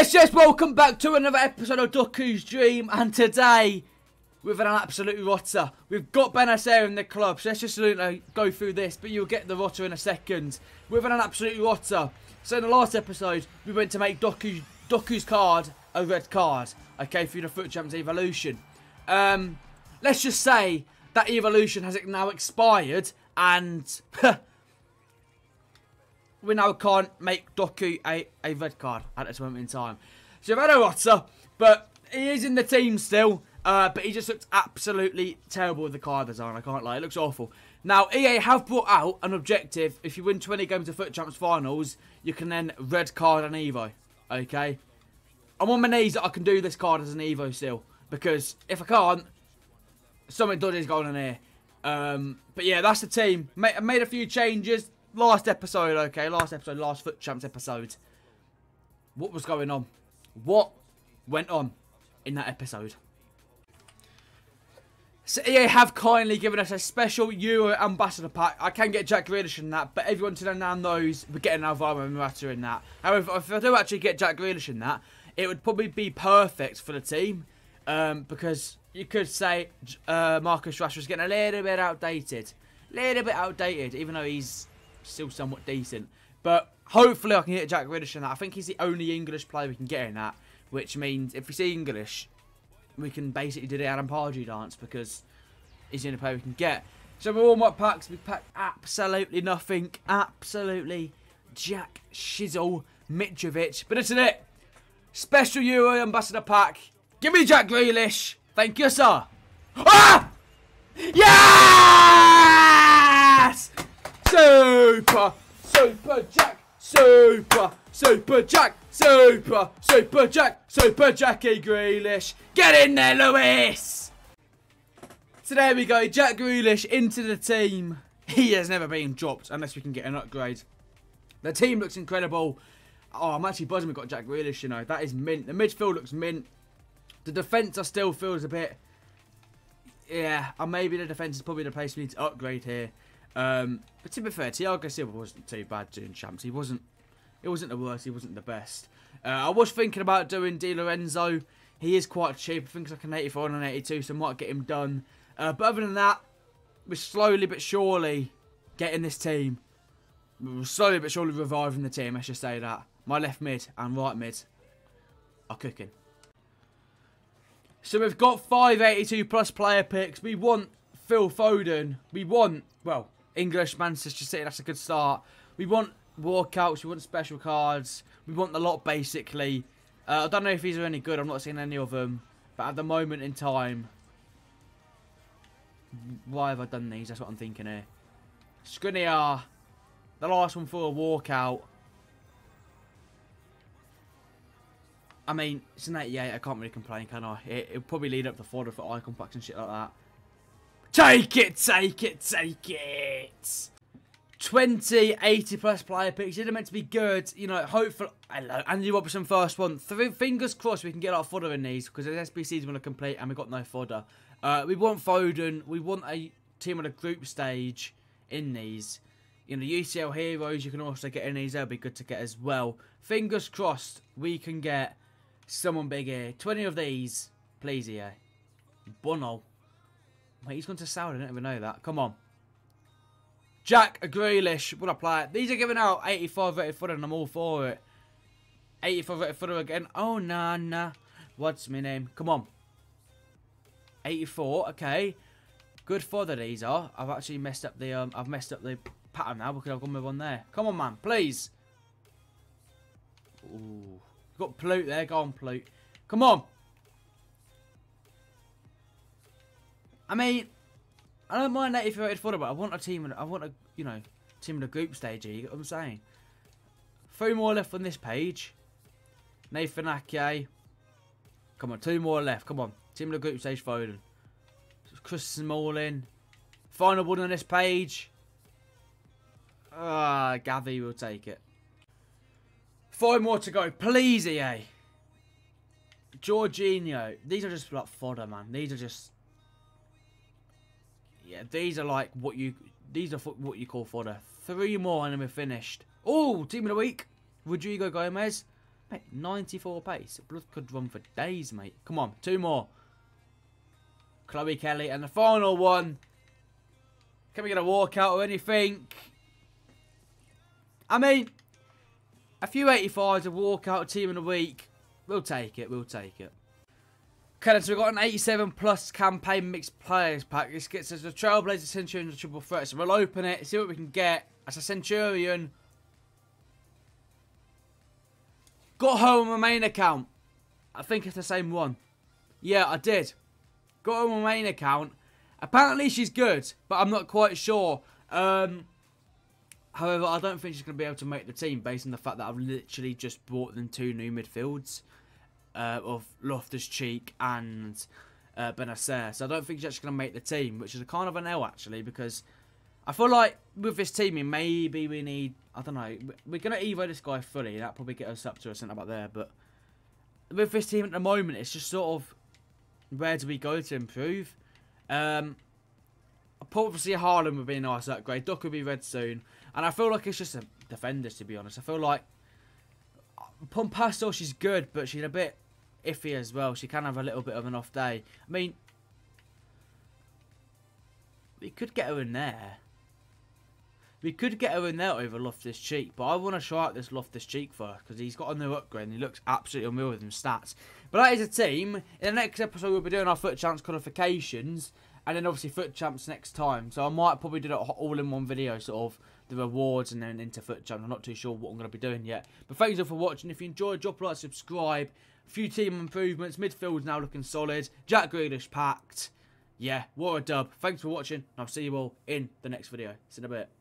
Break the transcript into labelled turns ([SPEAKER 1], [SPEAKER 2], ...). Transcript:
[SPEAKER 1] Yes, yes, welcome back to another episode of Doku's Dream, and today, with an absolute rotter. We've got Bennacer in the club, so let's just go through this, but you'll get the rotter in a second. With an absolute rotter. So in the last episode, we went to make Doku, Doku's card a red card, okay, through the FUT Champs Evolution. Um, let's just say that evolution has now expired, and we now can't make Doku a, a red card at this moment in time. A rotter, but he is in the team still. Uh, but he just looks absolutely terrible with the card design, I can't lie. It looks awful. Now, EA have brought out an objective. If you win 20 games of FUT Champs Finals, you can then red card an Evo. Okay? I'm on my knees that I can do this card as an Evo still. Because if I can't, something dodgy is going on here. Um, but yeah, that's the team. I made a few changes. Last episode, okay, last episode, last FUT Champs episode. What was going on? What went on in that episode? So EA have kindly given us a special Euro Ambassador pack. I can get Jack Grealish in that, but everyone to now knows we're getting Alvaro Morata in that. However, if I do actually get Jack Grealish in that, it would probably be perfect for the team. Um, because you could say uh, Marcus Rashford's getting a little bit outdated. A little bit outdated, even though he's still somewhat decent. But hopefully I can get Jack Grealish in that. I think he's the only English player we can get in that. Which means if we see English, we can basically do the Adam Pardew dance because he's the only player we can get. So we're warm-up packs. We packed absolutely nothing. Absolutely Jack Shizzle Mitrovic. But isn't it? Special Euro Ambassador pack. Give me Jack Grealish. Thank you, sir. Ah! Yes! Super! Super Jack! Super! Super Jack! Super! Super Jack! Super Jackie Grealish! Get in there, Lewis! So there we go, Jack Grealish into the team. He has never been dropped unless we can get an upgrade. The team looks incredible. Oh, I'm actually buzzing we've got Jack Grealish, you know. That is mint. The midfield looks mint. The defence I still feels a bit... Yeah, and maybe the defence is probably the place we need to upgrade here. Um, but to be fair, Thiago Silva wasn't too bad doing champs. He wasn't... It wasn't the worst. He wasn't the best. Uh, I was thinking about doing Di Lorenzo. He is quite cheap. I think it's like an 84 and an 82, so I might get him done. Uh, but other than that, we're slowly but surely getting this team. We're slowly but surely reviving the team, I should say that. My left mid and right mid are cooking. So we've got 582 plus player picks. We want Phil Foden. We want, well, English Manchester City. That's a good start. We want walkouts. We want special cards. We want the lot, basically. Uh, I don't know if these are any good. I'm not seeing any of them. But at the moment in time, why have I done these? That's what I'm thinking here. Skriniar. The last one for a walkout. I mean, it's an 88. I can't really complain, can I? It, will probably lead up to fodder for icon packs and shit like that. Take it, take it, take it! 20, 80 plus player picks. They're meant to be good. You know, hopefully. Hello, Andy Robertson first one. Three, fingers crossed we can get our fodder in these because the SBC is going to complete and we've got no fodder. Uh, we want Foden. We want a team on a group stage in these. You know, UCL Heroes you can also get in these. That'll be good to get as well. Fingers crossed we can get someone big here. 20 of these. Please, yeah. Bono. Wait, he's gone to Saudi. I didn't even know that. Come on. Jack Grealish would apply. These are giving out 85 rated fodder and I'm all for it. 85 rated fodder again. Oh, nah, nah. What's my name? Come on. 84, okay. Good fodder these are. I've actually messed up the um I've messed up the pattern now because I've gone with one there. Come on man, please. Ooh. Got Plute there, go on Plute. Come on. I mean, I don't mind that if you're rated fodder, but I want a team. I want a you know team in a group stage. Here, you get what I'm saying? Three more left on this page. Nathan Ake. Come on, two more left. Come on, team in a group stage. Foden. Chris Smalling. Final one on this page. Ah, uh, Gavi will take it. Five more to go. Please, EA. Jorginho. These are just like fodder, man. These are just yeah, these are like what you these are what you call fodder. Three more and then we're finished. Oh, team of the week. Rodrigo Gomez. Mate, 94 pace. Blood could run for days, mate. Come on, two more. Chloe Kelly. And the final one. Can we get a walkout or anything? I mean, a few 85s, a walkout team in a week. We'll take it. We'll take it. Okay, so we've got an 87 plus campaign mixed players pack. This gets us a Trailblazer Centurion and a triple threat. So we'll open it, see what we can get. As a Centurion. Got her on my main account. I think it's the same one. Yeah, I did. Got on my main account. Apparently she's good, but I'm not quite sure. Um, however, I don't think she's going to be able to make the team based on the fact that I've literally just brought them two new midfields uh, of Loftus-Cheek and uh, Bennacer. So I don't think he's actually going to make the team, which is a kind of an L actually because I feel like with this teaming, maybe we need, I don't know, we're going to Evo this guy fully. That probably get us up to a centre back there. But with this team at the moment, it's just sort of, where do we go to improve? Um, obviously Haaland would be a nice upgrade. Duck will be red soon. And I feel like it's just a defender, to be honest. I feel like Pompasto, she's good, but she's a bit iffy as well. She can have a little bit of an off day. I mean, we could get her in there. We could get her in there over Loftus Cheek, but I want to try out this Loftus Cheek first because he's got a new upgrade and he looks absolutely unreal with him stats. But that is a team. In the next episode, we'll be doing our FUT champs qualifications and then obviously FUT champs next time. So I might probably do that all in one video, sort of the rewards and then into FUT champs. I'm not too sure what I'm going to be doing yet. But thanks all for watching. If you enjoyed, drop a like, subscribe. A few team improvements. Midfield's now looking solid. Jack Grealish packed. Yeah, what a dub. Thanks for watching. And I'll see you all in the next video. See you in a bit.